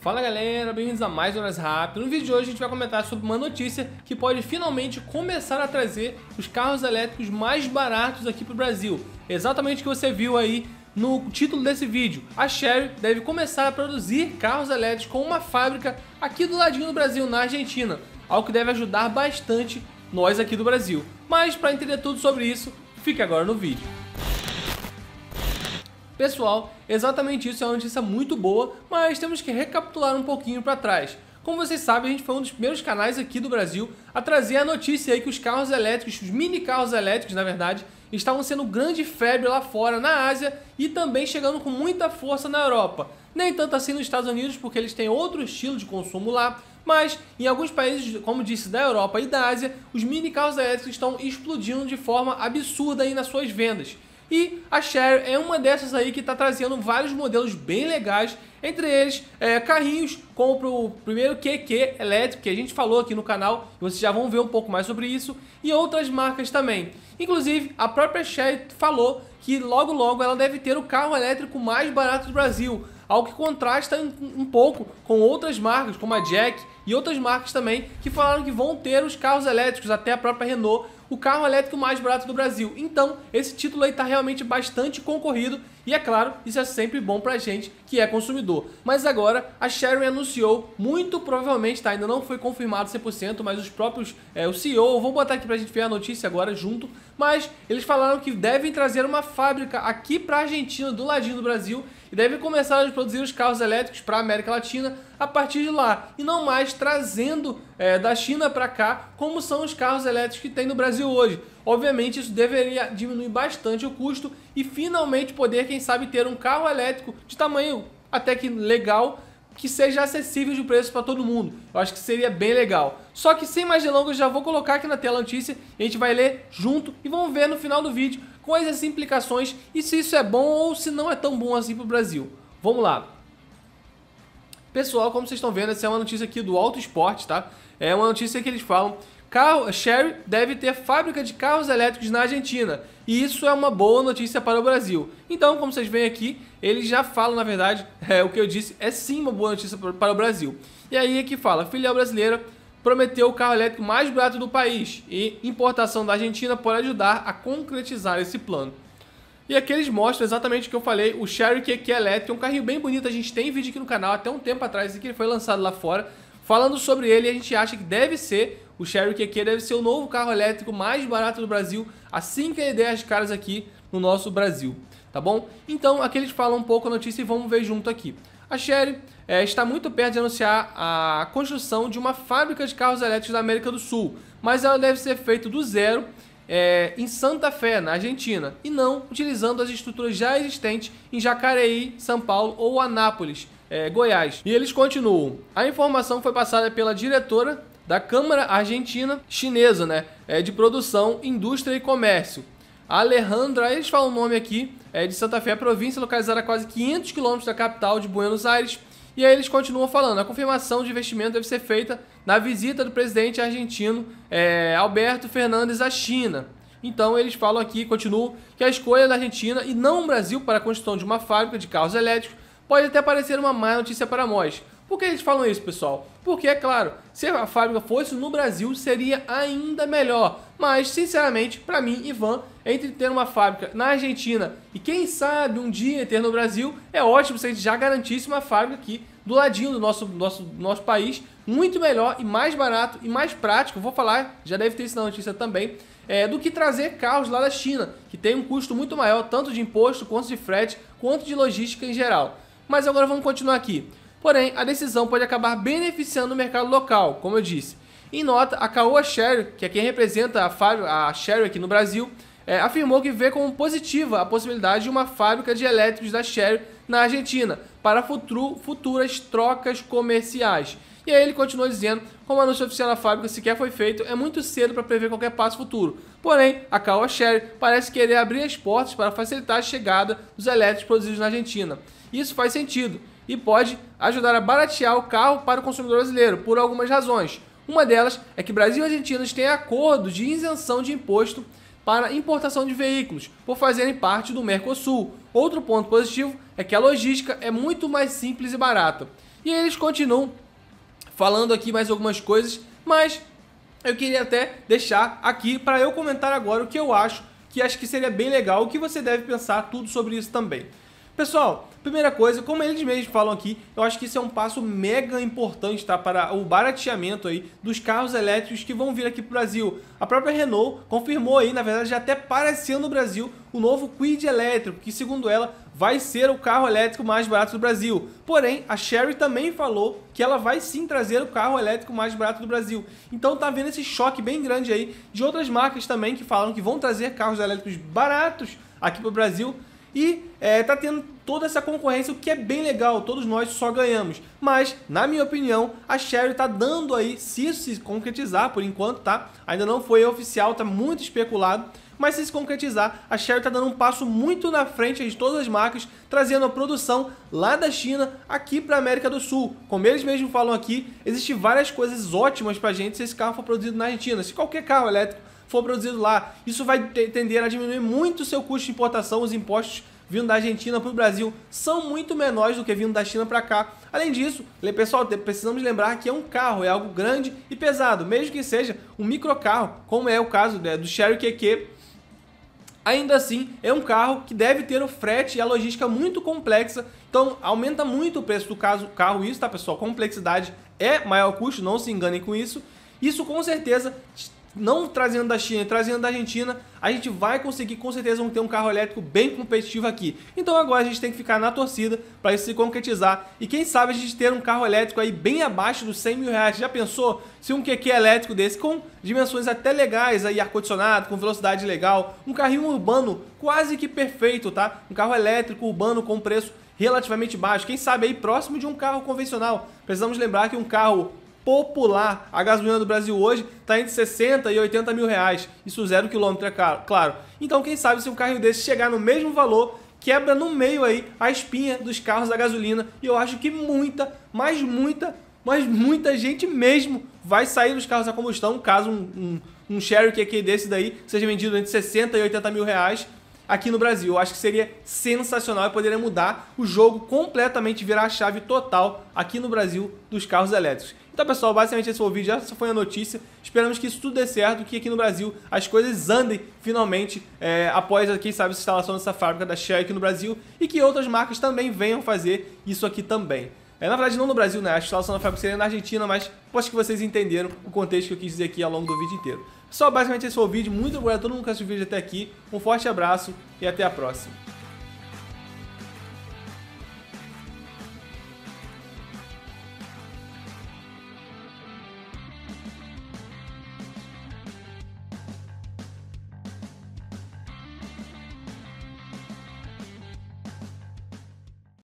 Fala galera, bem-vindos a mais Horas Rápido. No vídeo de hoje a gente vai comentar sobre uma notícia que pode finalmente começar a trazer os carros elétricos mais baratos aqui para o Brasil. Exatamente o que você viu aí no título desse vídeo. A Chery deve começar a produzir carros elétricos com uma fábrica aqui do ladinho do Brasil, na Argentina. Algo que deve ajudar bastante nós aqui do Brasil. Mas para entender tudo sobre isso, fique agora no vídeo. Pessoal, exatamente isso é uma notícia muito boa, mas temos que recapitular um pouquinho para trás. Como vocês sabem, a gente foi um dos primeiros canais aqui do Brasil a trazer a notícia aí que os carros elétricos, os mini carros elétricos, na verdade, estavam sendo grande febre lá fora na Ásia e também chegando com muita força na Europa. Nem tanto assim nos Estados Unidos, porque eles têm outro estilo de consumo lá, mas em alguns países, como disse, da Europa e da Ásia, os mini carros elétricos estão explodindo de forma absurda aí nas suas vendas. E a Share é uma dessas aí que está trazendo vários modelos bem legais, entre eles é, carrinhos como o primeiro QQ elétrico que a gente falou aqui no canal, vocês já vão ver um pouco mais sobre isso, e outras marcas também. Inclusive, a própria Share falou que logo logo ela deve ter o carro elétrico mais barato do Brasil, algo que contrasta um, um pouco com outras marcas, como a Jack e outras marcas também, que falaram que vão ter os carros elétricos, até a própria Renault o carro elétrico mais barato do Brasil. Então, esse título aí está realmente bastante concorrido e é claro, isso é sempre bom pra gente que é consumidor. Mas agora a Sherry anunciou, muito provavelmente, tá? Ainda não foi confirmado 100%, mas os próprios, é, o CEO, vou botar aqui pra gente ver a notícia agora junto, mas eles falaram que devem trazer uma fábrica aqui pra Argentina, do ladinho do Brasil, e devem começar a produzir os carros elétricos para a América Latina a partir de lá, e não mais trazendo é, da China para cá, como são os carros elétricos que tem no Brasil hoje. Obviamente isso deveria diminuir bastante o custo e finalmente poder, quem sabe, ter um carro elétrico de tamanho até que legal, que seja acessível de preço para todo mundo. Eu acho que seria bem legal. Só que sem mais delongas, já vou colocar aqui na tela a notícia, a gente vai ler junto e vamos ver no final do vídeo quais as implicações e se isso é bom ou se não é tão bom assim para o Brasil. Vamos lá. Pessoal, como vocês estão vendo, essa é uma notícia aqui do Auto Esporte, tá? É uma notícia que eles falam Carro, Sherry deve ter fábrica de carros elétricos na Argentina. E isso é uma boa notícia para o Brasil. Então, como vocês veem aqui, eles já falam, na verdade, é, o que eu disse é sim uma boa notícia para o Brasil. E aí é que fala, filial brasileira prometeu o carro elétrico mais barato do país e importação da Argentina pode ajudar a concretizar esse plano. E aqui eles mostram exatamente o que eu falei, o Sherry QQ elétrico, é um carrinho bem bonito, a gente tem vídeo aqui no canal até um tempo atrás, que ele foi lançado lá fora, falando sobre ele, a gente acha que deve ser o Cherry QQ deve ser o novo carro elétrico mais barato do Brasil assim que ele der as caras aqui no nosso Brasil, tá bom? Então aqui eles falam um pouco a notícia e vamos ver junto aqui. A Chery é, está muito perto de anunciar a construção de uma fábrica de carros elétricos da América do Sul, mas ela deve ser feita do zero é, em Santa Fé, na Argentina, e não utilizando as estruturas já existentes em Jacareí, São Paulo ou Anápolis, é, Goiás. E eles continuam. A informação foi passada pela diretora da Câmara Argentina Chinesa, né? É, de Produção, Indústria e Comércio. A Alejandra, eles falam o nome aqui, é de Santa Fé, província localizada a quase 500 quilômetros da capital de Buenos Aires. E aí eles continuam falando, a confirmação de investimento deve ser feita na visita do presidente argentino é, Alberto Fernandes à China. Então eles falam aqui, continuam, que a escolha da Argentina e não o Brasil para a construção de uma fábrica de carros elétricos pode até parecer uma má notícia para nós, por que eles falam isso, pessoal? Porque, é claro, se a fábrica fosse no Brasil, seria ainda melhor. Mas, sinceramente, para mim, Ivan, entre ter uma fábrica na Argentina e quem sabe um dia ter no Brasil, é ótimo se a gente já garantisse uma fábrica aqui do ladinho do nosso, nosso, nosso país, muito melhor e mais barato e mais prático. Vou falar, já deve ter isso na notícia também, é, do que trazer carros lá da China, que tem um custo muito maior, tanto de imposto, quanto de frete, quanto de logística em geral. Mas agora vamos continuar aqui. Porém, a decisão pode acabar beneficiando o mercado local, como eu disse. Em nota, a Caoa Sherry, que é quem representa a, Fábio, a Sherry aqui no Brasil, é, afirmou que vê como positiva a possibilidade de uma fábrica de elétricos da Sherry na Argentina para futuro, futuras trocas comerciais. E aí ele continua dizendo, como a anúncio oficial da fábrica sequer foi feito, é muito cedo para prever qualquer passo futuro. Porém, a Caoa Sherry parece querer abrir as portas para facilitar a chegada dos elétricos produzidos na Argentina. Isso faz sentido, e pode ajudar a baratear o carro para o consumidor brasileiro por algumas razões. Uma delas é que Brasil e Argentina têm acordo de isenção de imposto para importação de veículos, por fazerem parte do Mercosul. Outro ponto positivo é que a logística é muito mais simples e barata. E eles continuam falando aqui mais algumas coisas, mas eu queria até deixar aqui para eu comentar agora o que eu acho, que acho que seria bem legal, o que você deve pensar tudo sobre isso também. Pessoal, primeira coisa, como eles mesmos falam aqui, eu acho que isso é um passo mega importante tá, para o barateamento aí dos carros elétricos que vão vir aqui para o Brasil. A própria Renault confirmou aí, na verdade já até apareceu no Brasil, o novo Quid elétrico, que segundo ela vai ser o carro elétrico mais barato do Brasil. Porém, a Sherry também falou que ela vai sim trazer o carro elétrico mais barato do Brasil. Então tá vendo esse choque bem grande aí de outras marcas também que falam que vão trazer carros elétricos baratos aqui para o Brasil e é, tá tendo toda essa concorrência, o que é bem legal, todos nós só ganhamos. Mas, na minha opinião, a Sherry tá dando aí, se isso se concretizar por enquanto, tá? Ainda não foi oficial, tá muito especulado. Mas se se concretizar, a Sherry tá dando um passo muito na frente de todas as marcas, trazendo a produção lá da China aqui para América do Sul. Como eles mesmos falam aqui, existem várias coisas ótimas pra gente se esse carro for produzido na Argentina. Se qualquer carro elétrico for produzido lá. Isso vai tender a diminuir muito o seu custo de importação, os impostos vindo da Argentina para o Brasil são muito menores do que vindo da China para cá. Além disso, pessoal, precisamos lembrar que é um carro, é algo grande e pesado, mesmo que seja um microcarro, como é o caso né, do Cherokee QQ. Ainda assim, é um carro que deve ter o frete e a logística muito complexa, então aumenta muito o preço do caso, carro isso, tá pessoal? Complexidade é maior custo, não se enganem com isso. Isso com certeza não trazendo da China, trazendo da Argentina, a gente vai conseguir com certeza ter um carro elétrico bem competitivo aqui. Então agora a gente tem que ficar na torcida para isso se concretizar e quem sabe a gente ter um carro elétrico aí bem abaixo dos 100 mil reais. Já pensou se um QQ elétrico desse com dimensões até legais aí, ar-condicionado, com velocidade legal, um carrinho urbano quase que perfeito, tá? Um carro elétrico urbano com preço relativamente baixo, quem sabe aí próximo de um carro convencional. Precisamos lembrar que um carro popular. A gasolina do Brasil hoje está entre 60 e 80 mil reais. Isso zero quilômetro, é caro, claro. Então, quem sabe se um carro desse chegar no mesmo valor, quebra no meio aí a espinha dos carros da gasolina. E eu acho que muita, mas muita, mas muita gente mesmo vai sair dos carros a combustão, caso um, um, um Cherokee aqui desse daí seja vendido entre 60 e 80 mil reais aqui no Brasil. Eu acho que seria sensacional e poderia mudar o jogo completamente, virar a chave total aqui no Brasil dos carros elétricos. Então, pessoal, basicamente esse foi o vídeo, essa foi a notícia. Esperamos que isso tudo dê certo, que aqui no Brasil as coisas andem finalmente é, após, quem sabe, a instalação dessa fábrica da Shell aqui no Brasil e que outras marcas também venham fazer isso aqui também. É, na verdade, não no Brasil, né? A instalação da fábrica seria na Argentina, mas acho que vocês entenderam o contexto que eu quis dizer aqui ao longo do vídeo inteiro. Pessoal, basicamente esse foi o vídeo. Muito obrigado a todo mundo que assistiu o vídeo até aqui. Um forte abraço e até a próxima.